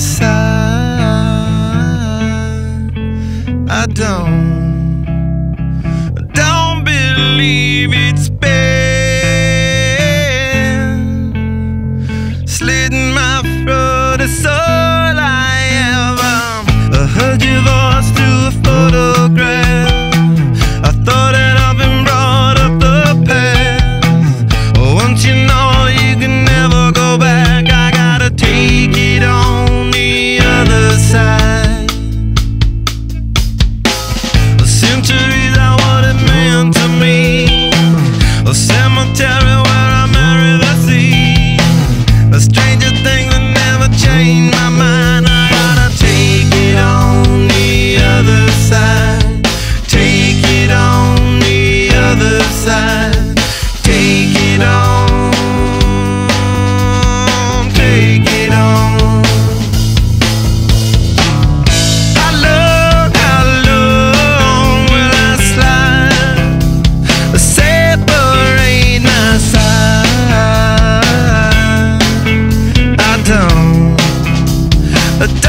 side. I don't, don't believe it's been slitting my throat. It's Centuries are what it meant to me. A cemetery where I marry the sea. A stranger thing that never changed my mind. A